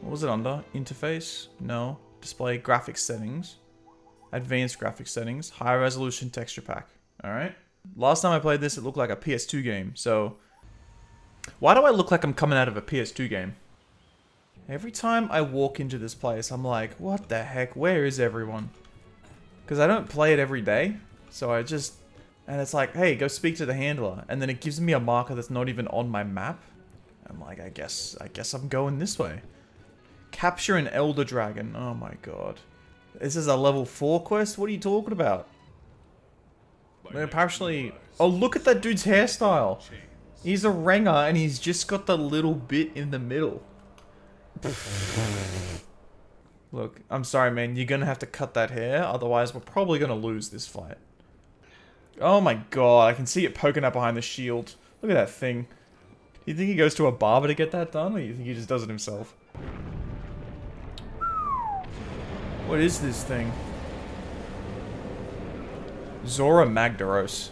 What was it under? Interface? No. Display graphics settings. Advanced graphics settings. High resolution texture pack. Alright. Last time I played this, it looked like a PS2 game, so... Why do I look like I'm coming out of a PS2 game? Every time I walk into this place, I'm like, what the heck? Where is everyone? Because I don't play it every day, so I just... And it's like, hey, go speak to the handler. And then it gives me a marker that's not even on my map. I'm like, I guess, I guess I'm going this way. Capture an Elder Dragon. Oh my god. This is a level 4 quest? What are you talking about? Apparently... Oh, look at that dude's hairstyle. He's a Renger and he's just got the little bit in the middle. Look, I'm sorry man, you're gonna have to cut that hair, otherwise we're probably gonna lose this fight. Oh my god, I can see it poking up behind the shield. Look at that thing. Do you think he goes to a barber to get that done, or do you think he just does it himself? What is this thing? Zorah Magdaros.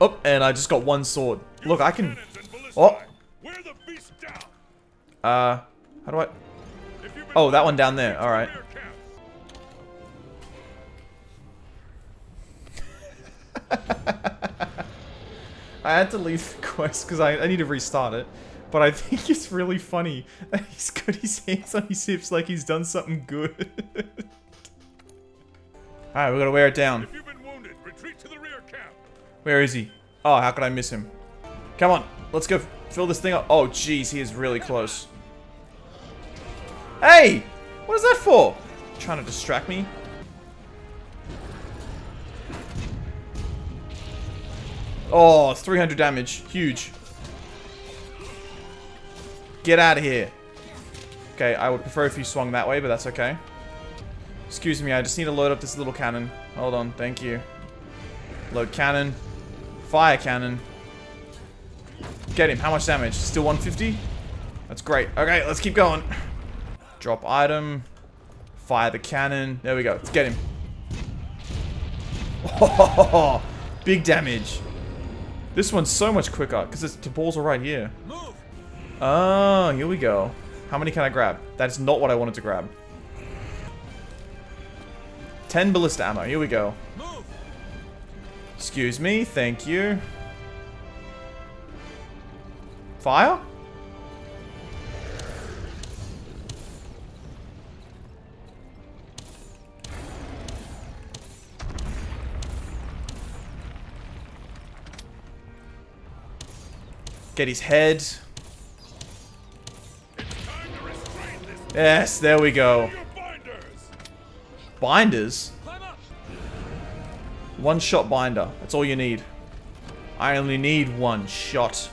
Oh, and I just got one sword. Look, I can... Oh! Uh, how do I... Oh, that one down there. Alright. I had to leave the quest because I, I need to restart it. But I think it's really funny that he's got his hands on his hips like he's done something good. Alright, we're gonna wear it down. Wounded, Where is he? Oh, how could I miss him? Come on, let's go fill this thing up. Oh, jeez, he is really close. Hey! What is that for? Trying to distract me? Oh, it's 300 damage. Huge. Get out of here. Okay, I would prefer if you swung that way, but that's okay. Excuse me, I just need to load up this little cannon. Hold on, thank you. Load cannon. Fire cannon. Get him. How much damage? Still 150? That's great. Okay, let's keep going. Drop item. Fire the cannon. There we go. Let's get him. Oh, big damage. This one's so much quicker because the balls are right here. Oh, here we go. How many can I grab? That's not what I wanted to grab. 10 ballista ammo. Here we go. Excuse me. Thank you. Fire? Get his head. Yes, there we go. Binders? One shot binder. That's all you need. I only need one shot.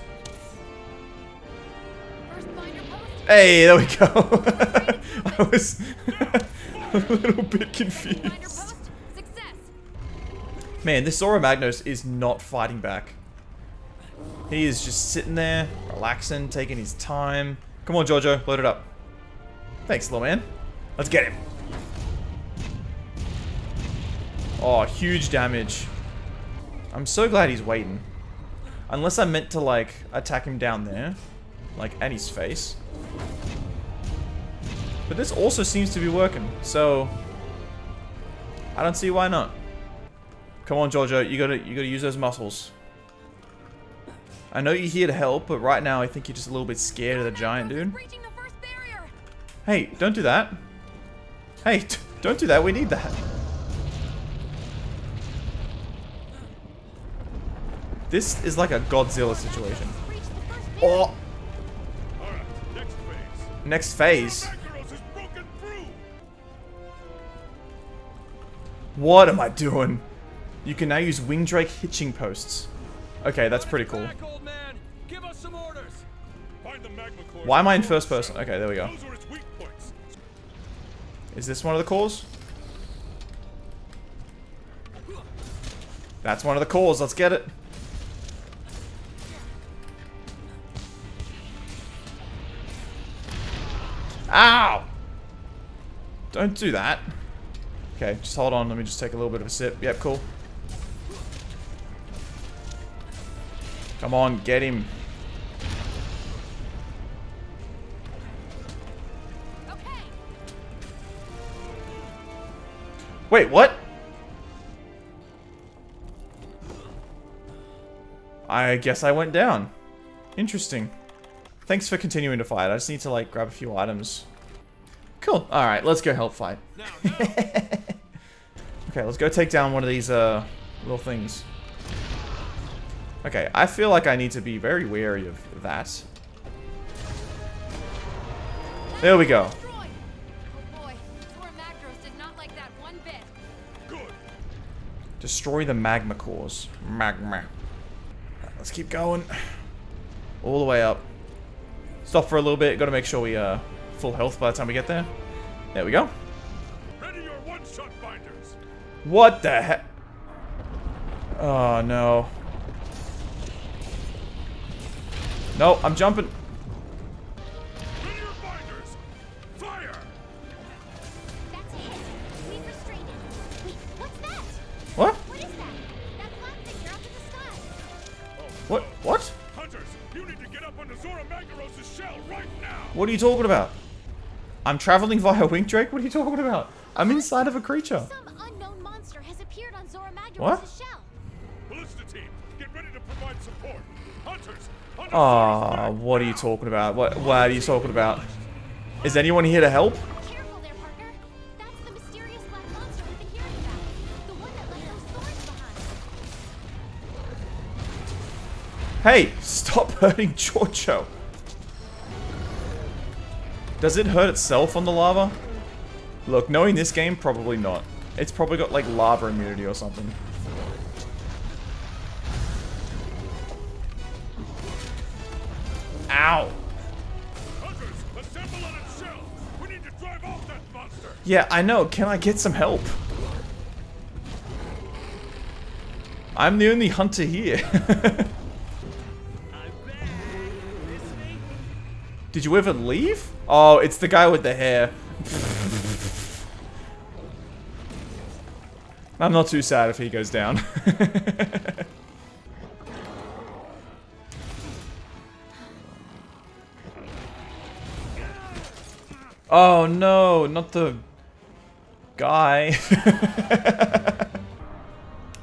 Hey, there we go. I was a little bit confused. Man, this Zorah Magnus is not fighting back. He is just sitting there, relaxing, taking his time. Come on, Giorgio, load it up. Thanks, little man. Let's get him. Oh, huge damage. I'm so glad he's waiting. Unless I meant to, like, attack him down there. Like, at his face. But this also seems to be working, so... I don't see why not. Come on, Giorgio, you gotta, you gotta use those muscles. I know you're here to help, but right now I think you're just a little bit scared of the giant dude. Hey, don't do that. Hey, don't do that. We need that. This is like a Godzilla situation. Oh! Next phase. What am I doing? You can now use Wing Drake hitching posts. Okay, that's pretty cool. Why am I in first person? Okay, there we go. Is this one of the cores? That's one of the cores. Let's get it. Ow! Don't do that. Okay, just hold on. Let me just take a little bit of a sip. Yep, cool. Come on, get him. Wait, what? I guess I went down. Interesting. Thanks for continuing to fight. I just need to, like, grab a few items. Cool. Alright, let's go help fight. okay, let's go take down one of these, uh, little things. Okay, I feel like I need to be very wary of that. There we go. Destroy the magma cores. Magma. Let's keep going. All the way up. Stop for a little bit. Got to make sure we uh full health by the time we get there. There we go. What the heck? Oh no. No, I'm jumping. Talking about? I'm traveling via Wing Drake? What are you talking about? I'm inside of a creature. Some unknown monster has appeared on Zorah Magdaros' what? shell. Ballista team, get ready to provide support. Hunters, hunters Oh, what are you talking about? What what are you talking about? Is anyone here to help? Hey, stop hurting Giorgio. Does it hurt itself on the lava? Look, knowing this game, probably not. It's probably got like lava immunity or something. Ow. Yeah, I know. Can I get some help? I'm the only hunter here. Did you ever leave? Oh, it's the guy with the hair. I'm not too sad if he goes down. oh no, not the guy.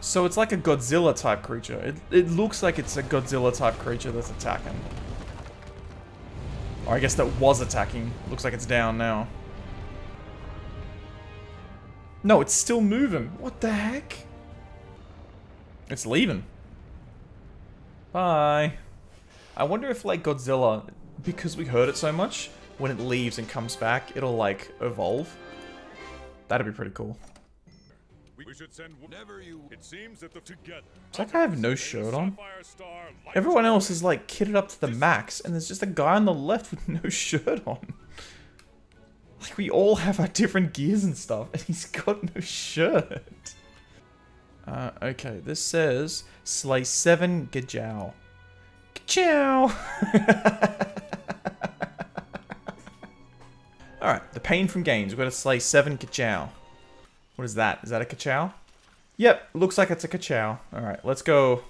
so it's like a Godzilla type creature. It, it looks like it's a Godzilla type creature that's attacking. Or I guess that was attacking. Looks like it's down now. No, it's still moving. What the heck? It's leaving. Bye. I wonder if, like, Godzilla, because we heard it so much, when it leaves and comes back, it'll, like, evolve. That'd be pretty cool. We should send whenever you. It seems that the together. Does that guy have no shirt on? Everyone else is like kitted up to the max, and there's just a guy on the left with no shirt on. Like we all have our different gears and stuff, and he's got no shirt. Uh, okay, this says slay seven Gajau. Gajau! Alright, the pain from games. We've got to slay seven Gajau. What is that? Is that a Kachow? Yep, looks like it's a Kachow. Alright, let's go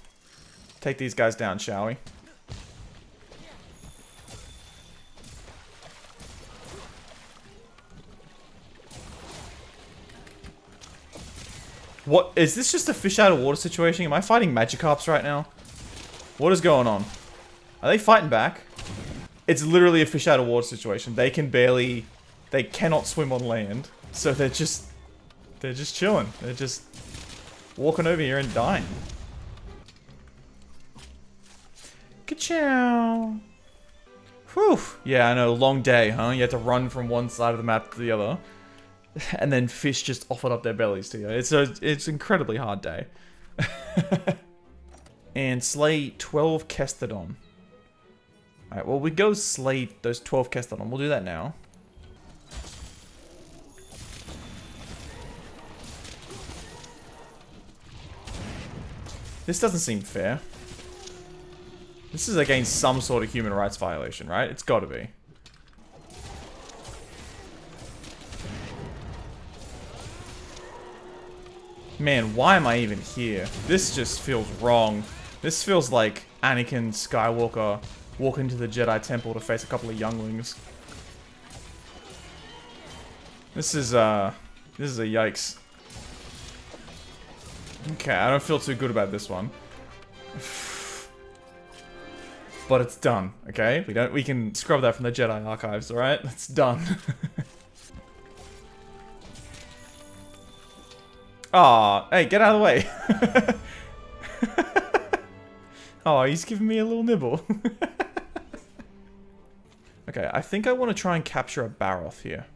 take these guys down, shall we? What? Is this just a fish out of water situation? Am I fighting Magikarps right now? What is going on? Are they fighting back? It's literally a fish out of water situation. They can barely... They cannot swim on land. So they're just they're just chilling. They're just walking over here and dying. Ka-chow! Whew. Yeah, I know. Long day, huh? You had to run from one side of the map to the other. And then fish just offered up their bellies to you. It's a it's an incredibly hard day. and slay 12 Kestodon. Alright, well we go slay those 12 Kestodon. We'll do that now. This doesn't seem fair. This is against some sort of human rights violation, right? It's gotta be. Man, why am I even here? This just feels wrong. This feels like Anakin Skywalker walking to the Jedi Temple to face a couple of younglings. This is, uh... This is a yikes. Okay, I don't feel too good about this one. But it's done, okay? We don't we can scrub that from the Jedi archives, alright? It's done. Aw, hey, get out of the way. oh, he's giving me a little nibble. okay, I think I want to try and capture a Barroth here.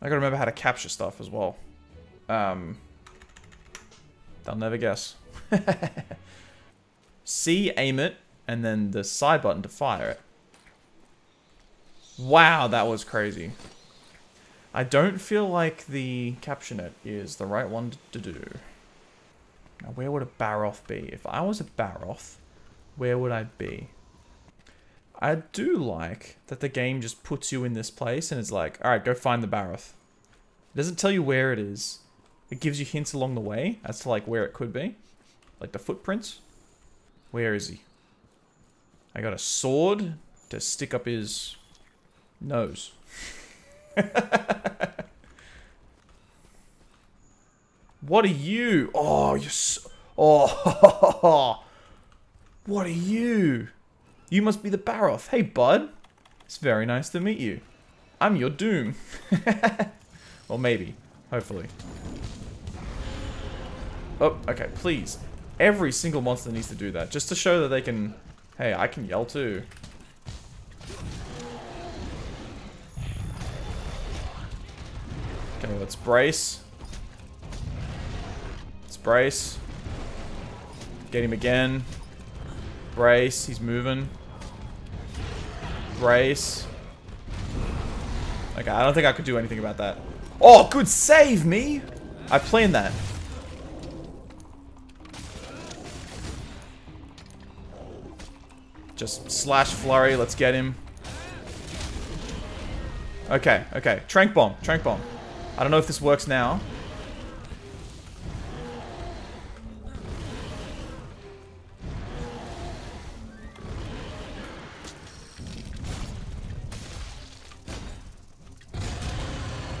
I gotta remember how to capture stuff as well. Um, they'll never guess. C, aim it, and then the side button to fire it. Wow, that was crazy. I don't feel like the capture net is the right one to do. Now, where would a Barroth be? If I was a Barroth, where would I be? I do like that the game just puts you in this place and it's like, alright, go find the Barroth. It doesn't tell you where it is. It gives you hints along the way as to like where it could be. Like the footprints. Where is he? I got a sword to stick up his nose. what are you? Oh, you're so... Oh, what are you? You must be the Barroth. Hey, bud. It's very nice to meet you. I'm your doom. or maybe. Hopefully. Oh, okay, please. Every single monster needs to do that. Just to show that they can... Hey, I can yell too. Okay, let's brace. Let's brace. Get him again. Brace. He's moving. Brace. Okay, I don't think I could do anything about that. Oh, good save, me! I planned that. Just slash flurry, let's get him. Okay, okay. Tranq bomb, tranq bomb. I don't know if this works now.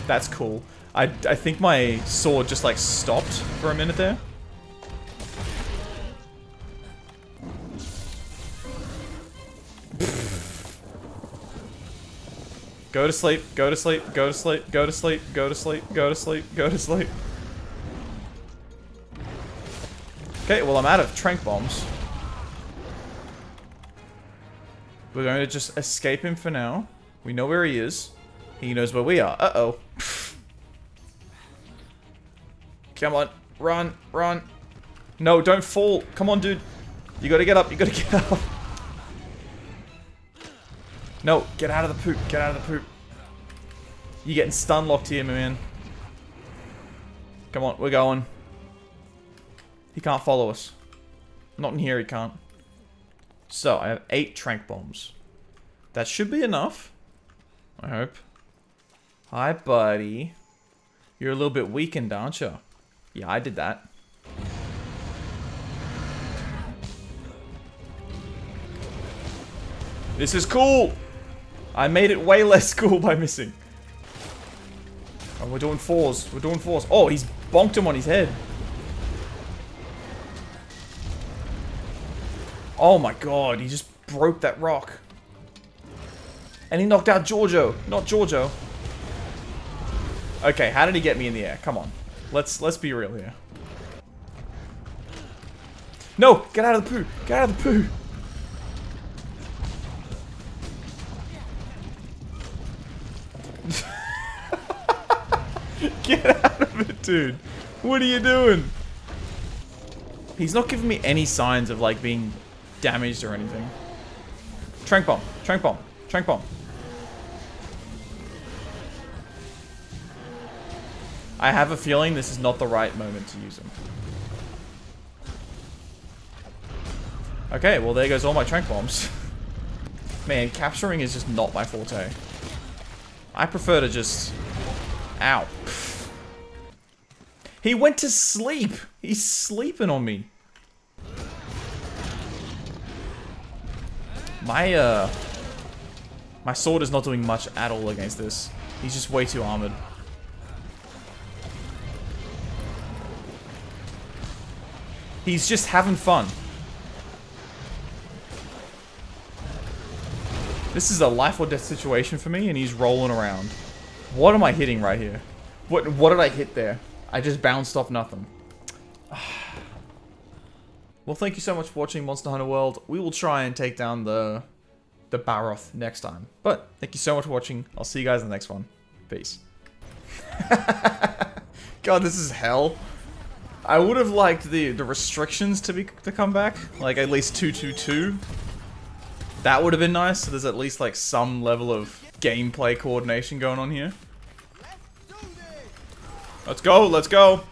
That's cool. I, I think my sword just like stopped for a minute there. Go to sleep, go to sleep, go to sleep, go to sleep, go to sleep, go to sleep, go to sleep. Okay, well I'm out of tranq bombs. We're going to just escape him for now. We know where he is. He knows where we are. Uh-oh. Come on. Run, run. No, don't fall. Come on, dude. You gotta get up, you gotta get up. No, get out of the poop. Get out of the poop. You're getting stun locked here, my man. Come on, we're going. He can't follow us. Not in here, he can't. So, I have eight tranq bombs. That should be enough. I hope. Hi, buddy. You're a little bit weakened, aren't you? Yeah, I did that. This is cool! I made it way less cool by missing. Oh, we're doing fours. We're doing fours. Oh, he's bonked him on his head. Oh my god, he just broke that rock. And he knocked out Giorgio. Not Giorgio. Okay, how did he get me in the air? Come on. Let's let's be real here. No! Get out of the poo! Get out of the poo! Get out of it, dude. What are you doing? He's not giving me any signs of, like, being damaged or anything. Tranq bomb. Tranq bomb. Tranq bomb. I have a feeling this is not the right moment to use him. Okay, well there goes all my tranq bombs. Man, capturing is just not my forte. I prefer to just... Ow. He went to sleep. He's sleeping on me. My, uh... My sword is not doing much at all against this. He's just way too armored. He's just having fun. This is a life or death situation for me, and he's rolling around. What am I hitting right here? What what did I hit there? I just bounced off nothing. well, thank you so much for watching Monster Hunter World. We will try and take down the the Barroth next time. But thank you so much for watching. I'll see you guys in the next one. Peace. God, this is hell. I would have liked the the restrictions to be to come back, like at least two two two. That would have been nice. So there's at least like some level of gameplay coordination going on here. Let's go, let's go.